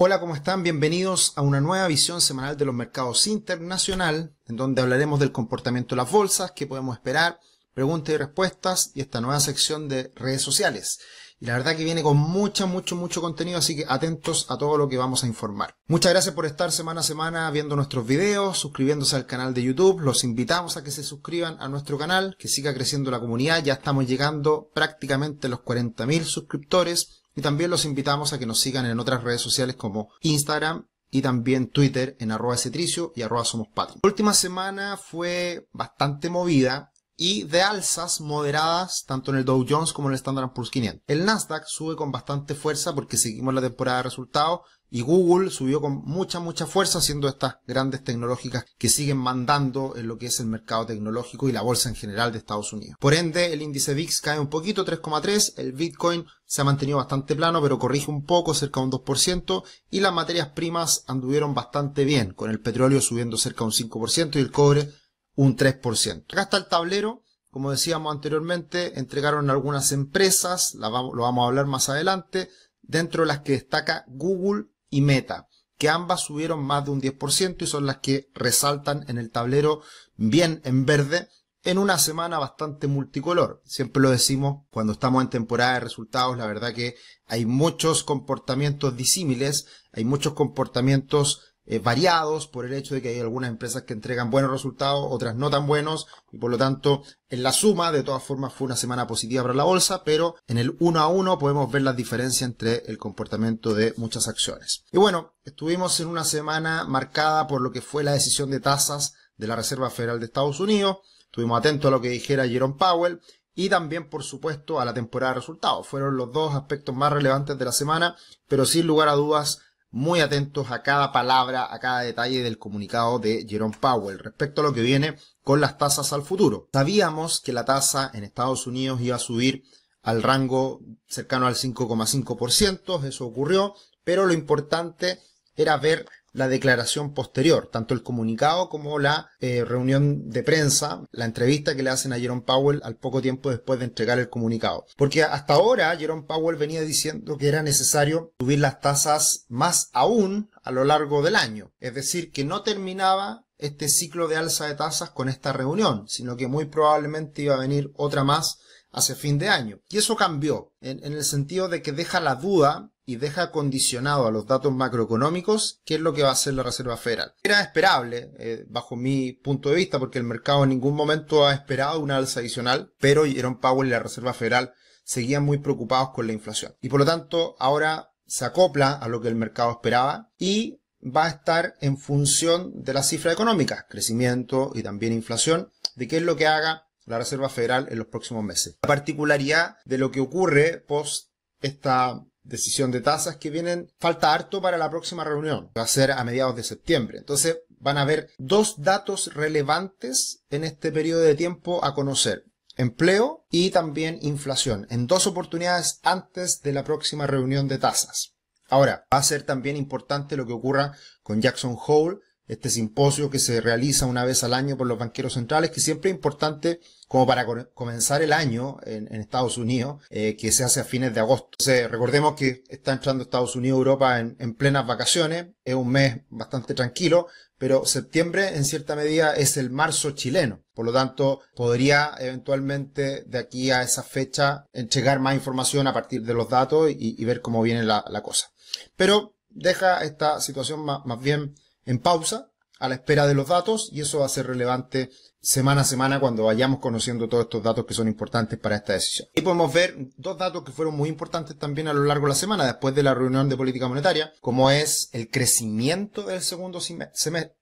Hola, ¿cómo están? Bienvenidos a una nueva visión semanal de los mercados internacional, en donde hablaremos del comportamiento de las bolsas, qué podemos esperar, preguntas y respuestas y esta nueva sección de redes sociales. Y la verdad que viene con mucho, mucho, mucho contenido, así que atentos a todo lo que vamos a informar. Muchas gracias por estar semana a semana viendo nuestros videos, suscribiéndose al canal de YouTube. Los invitamos a que se suscriban a nuestro canal, que siga creciendo la comunidad. Ya estamos llegando prácticamente a los 40.000 suscriptores y también los invitamos a que nos sigan en otras redes sociales como Instagram y también Twitter en arroba cetricio y arroba somos La última semana fue bastante movida y de alzas moderadas tanto en el Dow Jones como en el Standard Poor's 500. El Nasdaq sube con bastante fuerza porque seguimos la temporada de resultados y Google subió con mucha, mucha fuerza siendo estas grandes tecnológicas que siguen mandando en lo que es el mercado tecnológico y la bolsa en general de Estados Unidos. Por ende, el índice VIX cae un poquito, 3,3, el Bitcoin se ha mantenido bastante plano, pero corrige un poco, cerca de un 2%, y las materias primas anduvieron bastante bien, con el petróleo subiendo cerca de un 5% y el cobre un 3%. Acá está el tablero. Como decíamos anteriormente, entregaron algunas empresas, lo vamos a hablar más adelante, dentro de las que destaca Google y Meta, que ambas subieron más de un 10% y son las que resaltan en el tablero bien en verde en una semana bastante multicolor. Siempre lo decimos cuando estamos en temporada de resultados, la verdad que hay muchos comportamientos disímiles, hay muchos comportamientos eh, variados por el hecho de que hay algunas empresas que entregan buenos resultados, otras no tan buenos, y por lo tanto, en la suma, de todas formas, fue una semana positiva para la bolsa, pero en el uno a uno podemos ver las diferencias entre el comportamiento de muchas acciones. Y bueno, estuvimos en una semana marcada por lo que fue la decisión de tasas de la Reserva Federal de Estados Unidos, estuvimos atentos a lo que dijera Jerome Powell, y también, por supuesto, a la temporada de resultados. Fueron los dos aspectos más relevantes de la semana, pero sin lugar a dudas, muy atentos a cada palabra, a cada detalle del comunicado de Jerome Powell respecto a lo que viene con las tasas al futuro. Sabíamos que la tasa en Estados Unidos iba a subir al rango cercano al 5,5%, eso ocurrió, pero lo importante era ver la declaración posterior, tanto el comunicado como la eh, reunión de prensa, la entrevista que le hacen a Jerome Powell al poco tiempo después de entregar el comunicado. Porque hasta ahora Jerome Powell venía diciendo que era necesario subir las tasas más aún a lo largo del año. Es decir, que no terminaba este ciclo de alza de tasas con esta reunión, sino que muy probablemente iba a venir otra más hacia fin de año. Y eso cambió, en, el sentido de que deja la duda y deja condicionado a los datos macroeconómicos qué es lo que va a hacer la Reserva Federal. Era esperable, eh, bajo mi punto de vista, porque el mercado en ningún momento ha esperado una alza adicional, pero Jerome Powell y la Reserva Federal seguían muy preocupados con la inflación. Y por lo tanto, ahora se acopla a lo que el mercado esperaba y va a estar en función de las cifras económicas, crecimiento y también inflación, de qué es lo que haga la Reserva Federal en los próximos meses. La particularidad de lo que ocurre post esta decisión de tasas que vienen, falta harto para la próxima reunión, va a ser a mediados de septiembre. Entonces van a haber dos datos relevantes en este periodo de tiempo a conocer. Empleo y también inflación, en dos oportunidades antes de la próxima reunión de tasas. Ahora, va a ser también importante lo que ocurra con Jackson Hole este simposio que se realiza una vez al año por los banqueros centrales, que siempre es importante como para comenzar el año en, Estados Unidos, eh, que se hace a fines de agosto. Recordemos que está entrando Estados Unidos Europa en, en plenas vacaciones, es un mes bastante tranquilo, pero septiembre en cierta medida es el marzo chileno. Por lo tanto, podría eventualmente de aquí a esa fecha entregar más información a partir de los datos y, ver cómo viene la, cosa. Pero deja esta situación más bien en pausa a la espera de los datos y eso va a ser relevante semana a semana cuando vayamos conociendo todos estos datos que son importantes para esta decisión. Y podemos ver dos datos que fueron muy importantes también a lo largo de la semana después de la reunión de política monetaria, como es el crecimiento del segundo,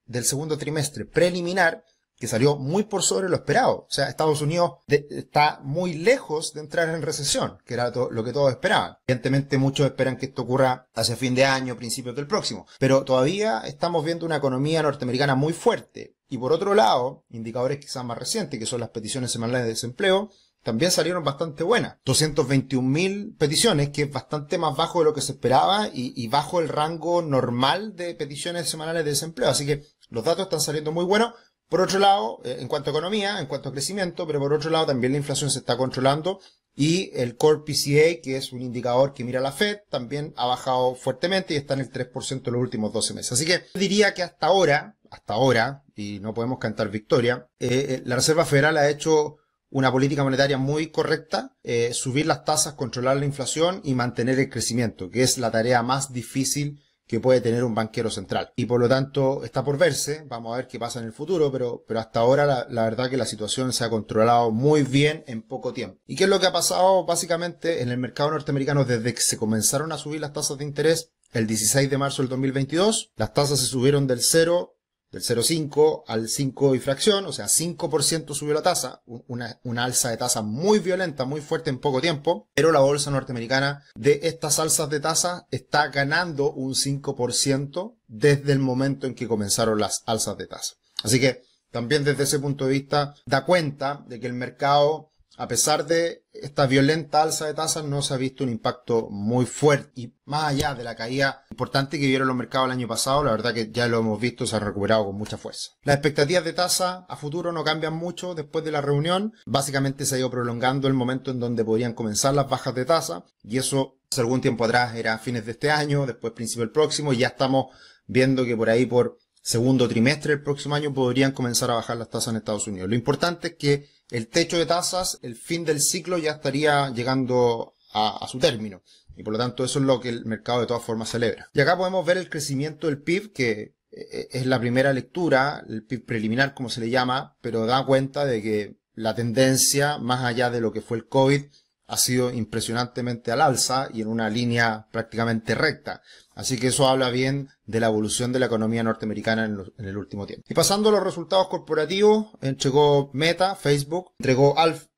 del segundo trimestre preliminar que salió muy por sobre lo esperado. O sea, Estados Unidos está muy lejos de entrar en recesión, que era lo que todos esperaban. Evidentemente muchos esperan que esto ocurra hacia fin de año, principios del próximo. Pero todavía estamos viendo una economía norteamericana muy fuerte. Y por otro lado, indicadores quizás más recientes, que son las peticiones semanales de desempleo, también salieron bastante buenas. 221.000 peticiones, que es bastante más bajo de lo que se esperaba y, y, bajo el rango normal de peticiones semanales de desempleo. Así que los datos están saliendo muy buenos. Por otro lado, eh, en cuanto a economía, en cuanto a crecimiento, pero por otro lado también la inflación se está controlando Y el Core PCA, que es un indicador que mira la Fed, también ha bajado fuertemente y está en el 3% en los últimos 12 meses. Así que diría que hasta ahora, hasta ahora, y no podemos cantar victoria, eh, eh, la Reserva Federal ha hecho una política monetaria muy correcta, subir las tasas, controlar la inflación y mantener el crecimiento, que es la tarea más difícil que puede tener un banquero central. Y por lo tanto está por verse, vamos a ver qué pasa en el futuro, pero, pero hasta ahora la, verdad que la situación se ha controlado muy bien en poco tiempo. ¿Y qué es lo que ha pasado básicamente en el mercado norteamericano desde que se comenzaron a subir las tasas de interés? El 16 de marzo del 2022, las tasas se subieron del 0 del 0,5 al 5 y fracción, o sea, 5% subió la tasa, una, una, alza de tasa muy violenta, muy fuerte en poco tiempo, pero la bolsa norteamericana de estas alzas de tasa está ganando un 5% desde el momento en que comenzaron las alzas de tasa. Así que también desde ese punto de vista da cuenta de que el mercado a pesar de esta violenta alza de tasas, no se ha visto un impacto muy fuerte. Y más allá de la caída importante que vieron los mercados el año pasado, la verdad que ya lo hemos visto, se ha recuperado con mucha fuerza. Las expectativas de tasa a futuro no cambian mucho después de la reunión. Básicamente se ha ido prolongando el momento en donde podrían comenzar las bajas de tasa. Y eso, hace algún tiempo atrás, era fines de este año, después principio del próximo, y ya estamos viendo que por ahí por segundo trimestre del próximo año podrían comenzar a bajar las tasas en Estados Unidos. Lo importante es que el techo de tasas, el fin del ciclo ya estaría llegando a, su término. Y por lo tanto eso es lo que el mercado de todas formas celebra. Y acá podemos ver el crecimiento del PIB, que eh, es la primera lectura, el PIB preliminar como se le llama, pero da cuenta de que la tendencia, más allá de lo que fue el COVID, ha sido impresionantemente al alza y en una línea prácticamente recta. Así que eso habla bien de la evolución de la economía norteamericana en, en el último tiempo. Y pasando a los resultados corporativos, entregó Meta, Facebook, entregó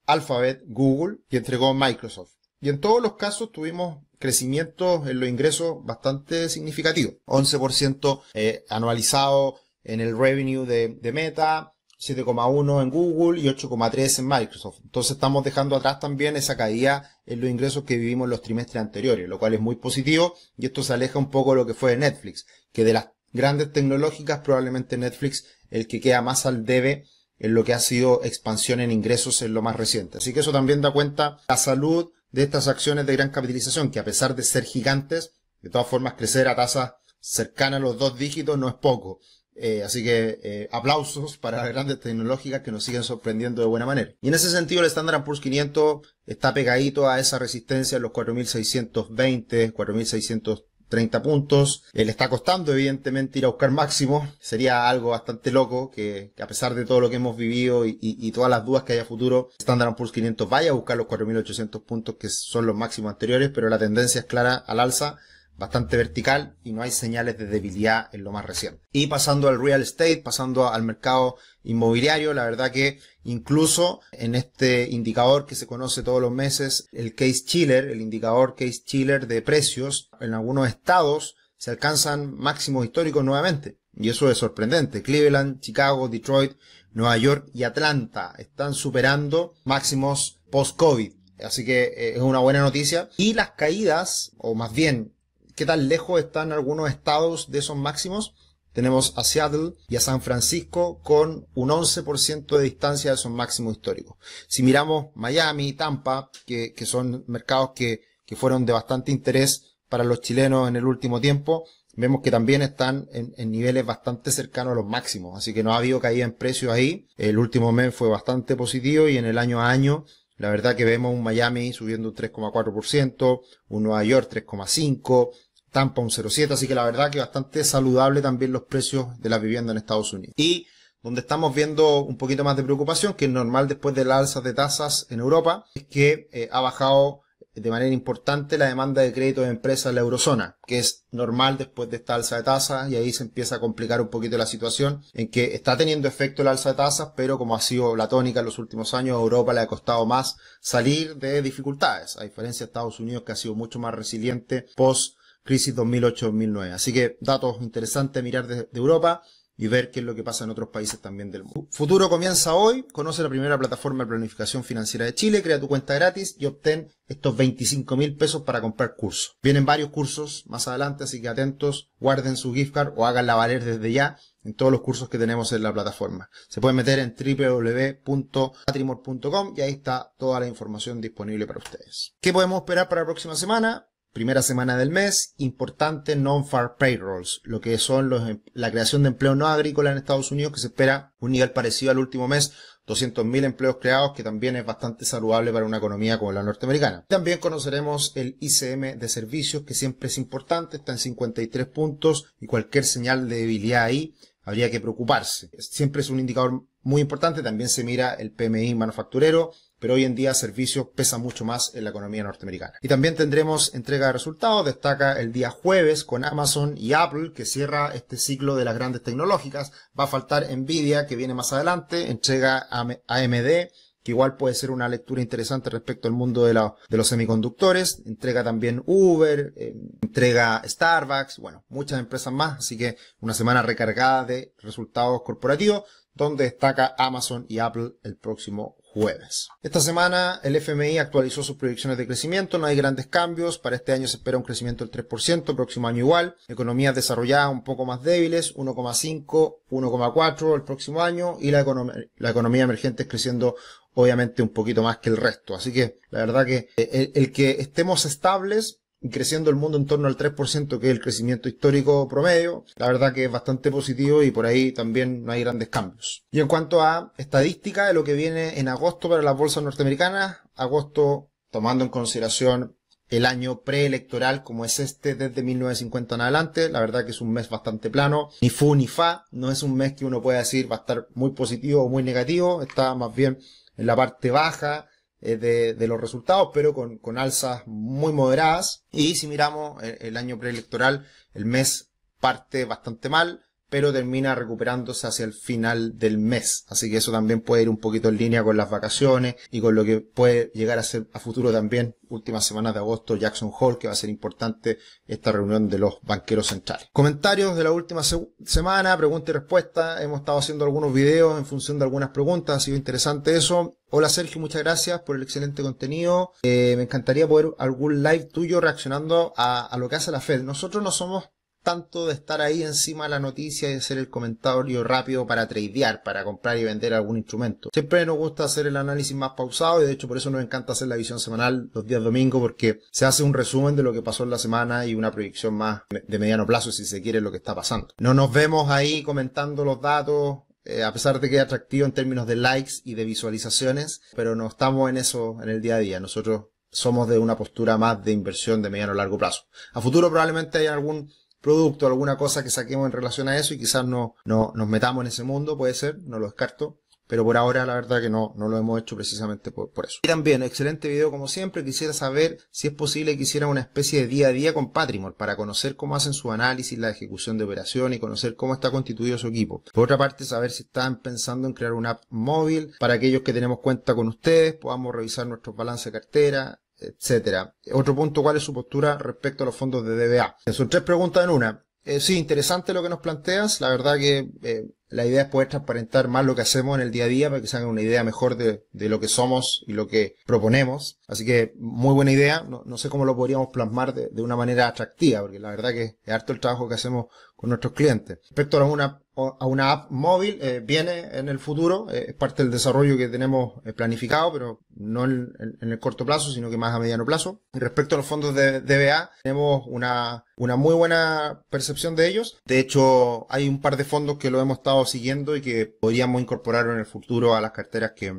Alphabet, Google y entregó Microsoft. Y en todos los casos tuvimos crecimientos en los ingresos bastante significativos. 11% eh, anualizado en el revenue de Meta, 7,1 en Google y 8,3 en Microsoft. Entonces estamos dejando atrás también esa caída en los ingresos que vivimos en los trimestres anteriores, lo cual es muy positivo y esto se aleja un poco de lo que fue Netflix, que de las grandes tecnológicas probablemente Netflix el que queda más al debe en lo que ha sido expansión en ingresos en lo más reciente. Así que eso también da cuenta la salud de estas acciones de gran capitalización, que a pesar de ser gigantes, de todas formas crecer a tasas cercanas a los dos dígitos no es poco. Eh, así que eh, aplausos para las grandes tecnológicas que nos siguen sorprendiendo de buena manera. Y en ese sentido el Standard Poor's 500 está pegadito a esa resistencia en los 4.620, 4.630 puntos. Eh, le está costando evidentemente ir a buscar máximo. Sería algo bastante loco que, que a pesar de todo lo que hemos vivido y, y, y, todas las dudas que haya futuro, Standard Poor's 500 vaya a buscar los 4.800 puntos que son los máximos anteriores, pero la tendencia es clara al alza bastante vertical y no hay señales de debilidad en lo más reciente. Y pasando al real estate, pasando al mercado inmobiliario, la verdad que incluso en este indicador que se conoce todos los meses, el case chiller, el indicador case chiller de precios, en algunos estados se alcanzan máximos históricos nuevamente. Y eso es sorprendente. Cleveland, Chicago, Detroit, Nueva York y Atlanta están superando máximos post-COVID. Así que eh, es una buena noticia. Y las caídas, o más bien qué tan lejos están algunos estados de esos máximos. Tenemos a Seattle y a San Francisco con un 11% de distancia de esos máximos históricos. Si miramos Miami, Tampa, que, que son mercados que, que fueron de bastante interés para los chilenos en el último tiempo, vemos que también están en, en, niveles bastante cercanos a los máximos. Así que no ha habido caída en precios ahí. El último mes fue bastante positivo y en el año a año la verdad que vemos un Miami subiendo un 3,4%, un Nueva York 3,5%, Tampa un 0,7, así que la verdad que bastante saludable también los precios de la vivienda en Estados Unidos. Y donde estamos viendo un poquito más de preocupación, que es normal después de las alzas de tasas en Europa, es que eh, ha bajado de manera importante la demanda de crédito de empresas en la eurozona, que es normal después de esta alza de tasas y ahí se empieza a complicar un poquito la situación en que está teniendo efecto la alza de tasas, pero como ha sido la tónica en los últimos años, a Europa le ha costado más salir de dificultades, a diferencia de Estados Unidos que ha sido mucho más resiliente post crisis 2008-2009. Así que datos interesantes mirar de, de, Europa. y ver qué es lo que pasa en otros países también del mundo. Futuro comienza hoy, conoce la primera plataforma de planificación financiera de Chile, crea tu cuenta gratis y obtén estos 25 mil pesos para comprar cursos. Vienen varios cursos más adelante, así que atentos, guarden su gift card o hagan la valer desde ya en todos los cursos que tenemos en la plataforma. Se pueden meter en www.patrimor.com y ahí está toda la información disponible para ustedes. ¿Qué podemos esperar para la próxima semana? Primera semana del mes, importante non-farm payrolls, lo que son los, em, la creación de empleo no agrícola en Estados Unidos, que se espera un nivel parecido al último mes, 200.000 empleos creados, que también es bastante saludable para una economía como la norteamericana. También conoceremos el ICM de servicios, que siempre es importante, está en 53 puntos y cualquier señal de debilidad ahí habría que preocuparse. Siempre es un indicador muy importante, también se mira el PMI manufacturero, pero hoy en día servicios pesa mucho más en la economía norteamericana. Y también tendremos entrega de resultados, destaca el día jueves con Amazon y Apple, que cierra este ciclo de las grandes tecnológicas. Va a faltar Nvidia, que viene más adelante, entrega AMD, que igual puede ser una lectura interesante respecto al mundo de, los semiconductores. Entrega también Uber, eh, entrega Starbucks, bueno, muchas empresas más, así que una semana recargada de resultados corporativos, donde destaca Amazon y Apple el próximo jueves. Esta semana el FMI actualizó sus proyecciones de crecimiento, no hay grandes cambios, para este año se espera un crecimiento del 3%, próximo año igual, economías desarrolladas un poco más débiles, 1,5, 1,4 el próximo año y la, economía emergente es creciendo obviamente un poquito más que el resto. Así que la verdad que el, el que estemos estables creciendo el mundo en torno al 3%, que es el crecimiento histórico promedio, la verdad que es bastante positivo y por ahí también no hay grandes cambios. Y en cuanto a estadística de lo que viene en agosto para las bolsas norteamericanas, agosto tomando en consideración el año preelectoral como es este desde 1950 en adelante, la verdad que es un mes bastante plano, ni fu ni fa, no es un mes que uno pueda decir va a estar muy positivo o muy negativo, está más bien en la parte baja, de, de, los resultados, pero con, con, alzas muy moderadas. Y si miramos el, el año preelectoral, el mes parte bastante mal, pero termina recuperándose hacia el final del mes. Así que eso también puede ir un poquito en línea con las vacaciones y con lo que puede llegar a ser a futuro también, últimas semanas de agosto, Jackson Hole, que va a ser importante esta reunión de los banqueros centrales. Comentarios de la última semana, pregunta y respuesta. Hemos estado haciendo algunos videos en función de algunas preguntas, ha sido interesante eso. Hola Sergio, muchas gracias por el excelente contenido. Eh, me encantaría poder algún live tuyo reaccionando a, lo que hace la Fed. Nosotros no somos tanto de estar ahí encima de la noticia y hacer el comentario rápido para tradear, para comprar y vender algún instrumento. Siempre nos gusta hacer el análisis más pausado y de hecho por eso nos encanta hacer la visión semanal los días domingo porque se hace un resumen de lo que pasó en la semana y una proyección más de mediano plazo si se quiere lo que está pasando. No nos vemos ahí comentando los datos eh, a pesar de que es atractivo en términos de likes y de visualizaciones, pero no estamos en eso en el día a día. Nosotros somos de una postura más de inversión de mediano a largo plazo. A futuro probablemente haya algún producto, alguna cosa que saquemos en relación a eso y quizás no, no nos metamos en ese mundo, puede ser, no lo descarto. Pero por ahora la verdad que no, no lo hemos hecho precisamente por, eso. Y también, excelente video como siempre, quisiera saber si es posible que hiciera una especie de día a día con Patrimor para conocer cómo hacen su análisis, la ejecución de operación y conocer cómo está constituido su equipo. Por otra parte, saber si están pensando en crear una app móvil para aquellos que tenemos cuenta con ustedes, podamos revisar nuestros balances de cartera, etcétera. Otro punto, ¿cuál es su postura respecto a los fondos de DBA? Son tres preguntas en una. Eh, sí, interesante lo que nos planteas. La verdad que eh, la idea es poder transparentar más lo que hacemos en el día a día para que se hagan una idea mejor de, de, lo que somos y lo que proponemos. Así que muy buena idea. No, sé cómo lo podríamos plasmar de, de, una manera atractiva, porque la verdad que es harto el trabajo que hacemos con nuestros clientes. Respecto a una, a una app móvil, eh, viene en el futuro, eh, es parte del desarrollo que tenemos eh, planificado, pero no en, el corto plazo, sino que más a mediano plazo. Respecto a los fondos de DBA, tenemos una, una muy buena percepción de ellos. De hecho, hay un par de fondos que lo hemos estado siguiendo y que podríamos incorporar en el futuro a las carteras que,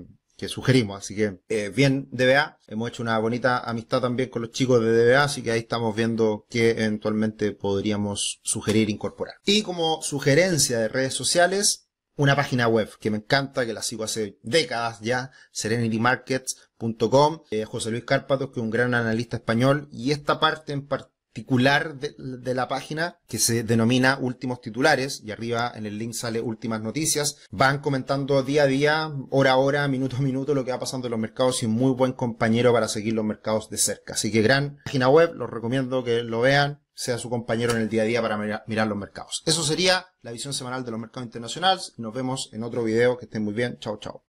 sugerimos. Así que, eh, bien, DBA. Hemos hecho una bonita amistad también con los chicos de DBA, así que ahí estamos viendo qué eventualmente podríamos sugerir incorporar. Y como sugerencia de redes sociales, una página web que me encanta, que la sigo hace décadas ya, serenitymarkets.com, eh, José Luis Cárpatos, que es un gran analista español, y esta parte en particular de, la página que se denomina últimos titulares y arriba en el link sale últimas noticias. Van comentando día a día, hora a hora, minuto a minuto lo que va pasando en los mercados y muy buen compañero para seguir los mercados de cerca. Así que gran página web, los recomiendo que lo vean. sea su compañero en el día a día para mirar, mirar los mercados. Eso sería la visión semanal de los mercados internacionales. Nos vemos en otro video. Que estén muy bien. Chao, chao.